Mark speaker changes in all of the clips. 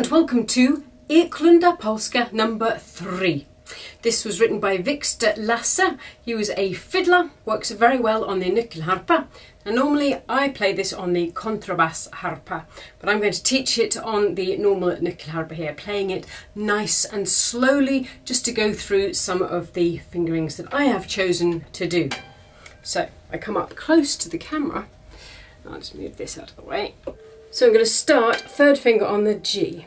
Speaker 1: and welcome to Eklunda Polska number three. This was written by Viktor Lasse. He was a fiddler, works very well on the nyckelharpa. And normally I play this on the contrabass harpa, but I'm going to teach it on the normal nyckelharpa here, playing it nice and slowly just to go through some of the fingerings that I have chosen to do. So I come up close to the camera. I'll just move this out of the way. So I'm going to start third finger on the G.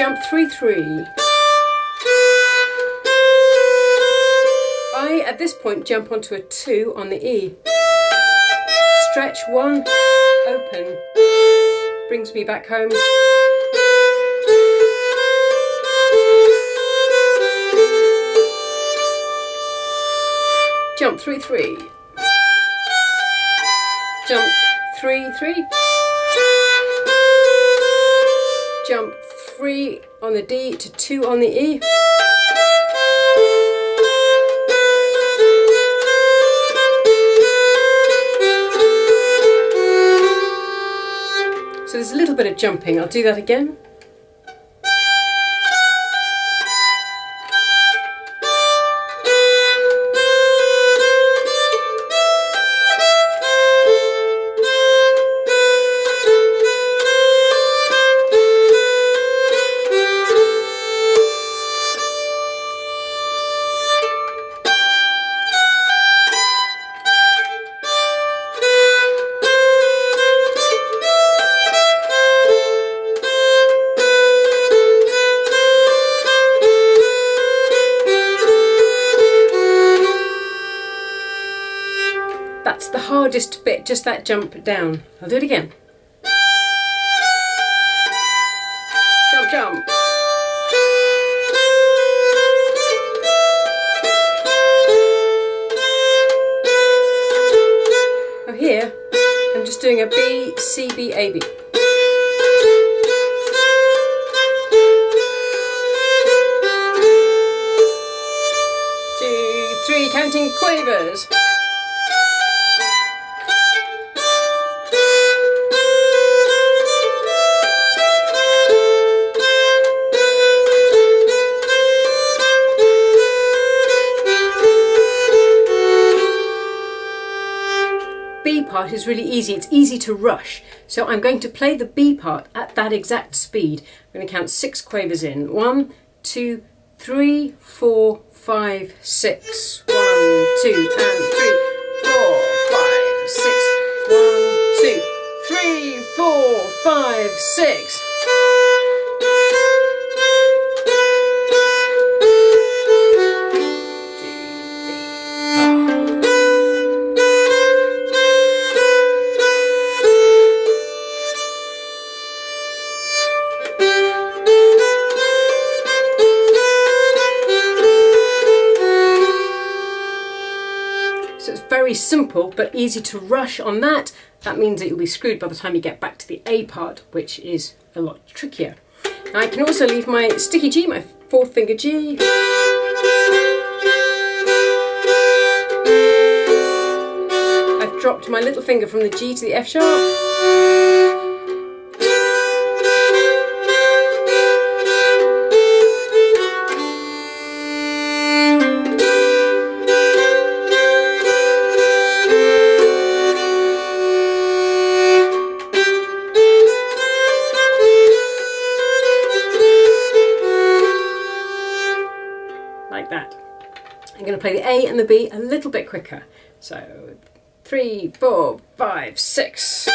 Speaker 1: Jump 3-3. I, at this point, jump onto a 2 on the E. Stretch 1, open. Brings me back home. Jump 3-3 jump three, three, jump three on the D to two on the E. So there's a little bit of jumping. I'll do that again. That's bit, just that jump down. I'll do it again. Jump, jump. Oh, here, I'm just doing a B, C, B, A, B. Two, three, counting quavers. Part is really easy. It's easy to rush. So I'm going to play the B part at that exact speed. I'm going to count six quavers in. One, two, three, four, five, six. One, two, and three, four, five, six. One, two, three, four, five, six. Very simple but easy to rush on that. That means that you'll be screwed by the time you get back to the A part, which is a lot trickier. Now I can also leave my sticky G, my fourth finger G. I've dropped my little finger from the G to the F sharp. To play the A and the B a little bit quicker. So three, four, five, six.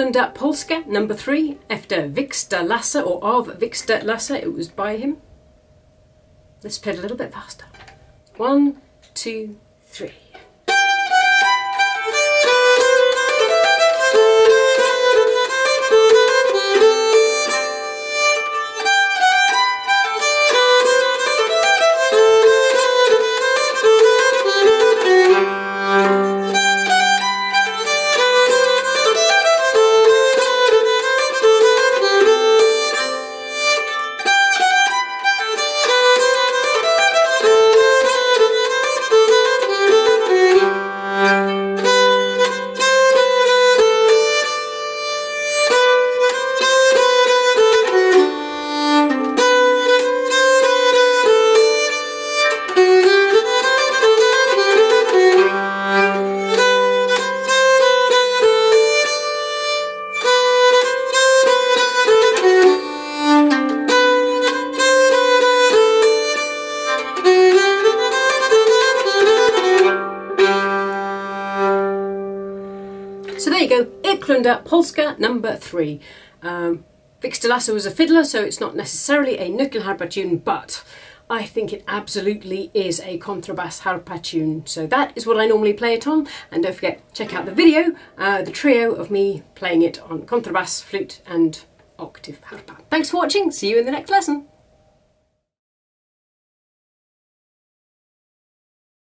Speaker 1: Is Polska number three after Victor Lasse or of Victor Lasse. It was by him. Let's play it a little bit faster. One, two, three. So there you go, Eklunda Polska number three. Um, Victor Lasse was a fiddler, so it's not necessarily a nyckelharpa tune, but I think it absolutely is a contrabass harpa tune. So that is what I normally play it on. And don't forget, check out the video, uh, the trio of me playing it on contrabass, flute and octave harpa. Thanks for watching. See you in the next lesson.